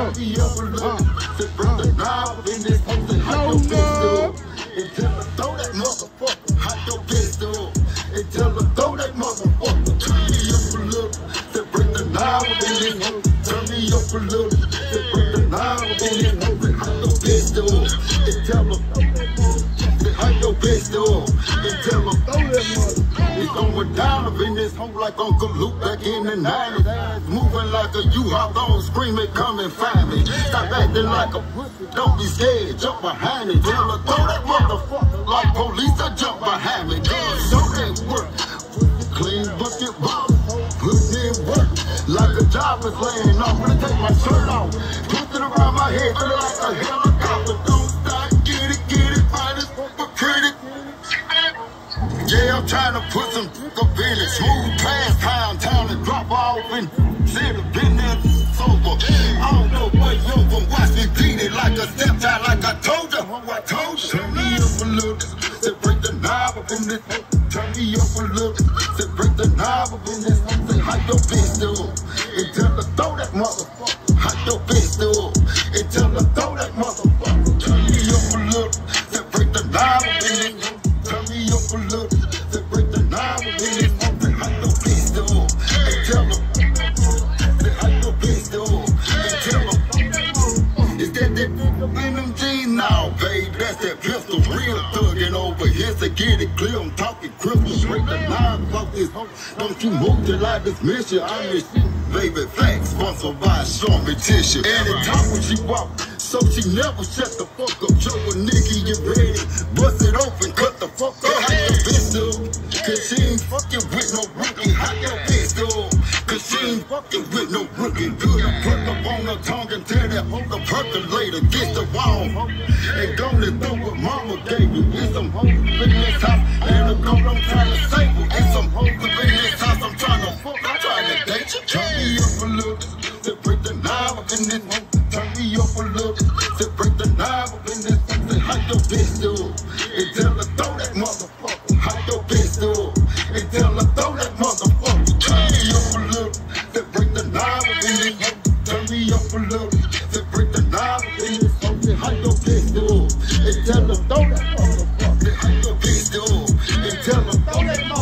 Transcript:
Tuck me up a little. Said, brother, drive up in this post and hot your pistol. And tell her, throw that motherfucker, hot your pistol. And tell her, throw that motherfucker, turn me up a little. Said, bring the knob up in this hoe, turn me up a little. Said, bring the knob up in this hoe and hot your pistol. And tell her, going in this home like Uncle Luke back in the 90s. Moving like a U-Haul, don't scream it, come and find me. Stop acting like a pussy, don't be scared, jump behind it. Tell her, throw that motherfucker like police, I jump behind me. Show that work. Clean bucket ball, put in work. Like a job is laying off, I take my shirt off. Twist it around my head, feel like a helicopter. I'm trying to put some up in it. Past town, town and drop off and said been there sober. I don't know where you're from. Watch me beat it like a stepchild, like I told you. I told you. Turn me up a little, say break the knob up in this. Turn me up a little, say break the knob up in this. Say how your do, and tell her throw that motherfucker. How your do, and tell her throw that that's that pistol. Real thuggin' over here, so get it clear. I'm talking crystal, straight the nine fuck this. Don't you move till I dismiss you. I'm this baby facts, sponsored by Stormy Tissue. And it talk when she walk, so she never shut the fuck up. Show a nigga you ready, bust it open, cut the fuck up. How your bitch do? Cause she ain't fucking with no she fucking with no rookie. Put up on her tongue and tell that hoe to percolate against the wall. And go and do what mama gave you. Get some hoes in this house. And a goat I'm trying to save you. Get some hoes in this house. I'm trying to fuck. I'm trying to date you. Turn me up a little. Say break the knob up in this verloren. They break the knob in it, so they your pistol. And tell them, throw that motherfucker. They your pistol. And tell them, throw that motherfucker.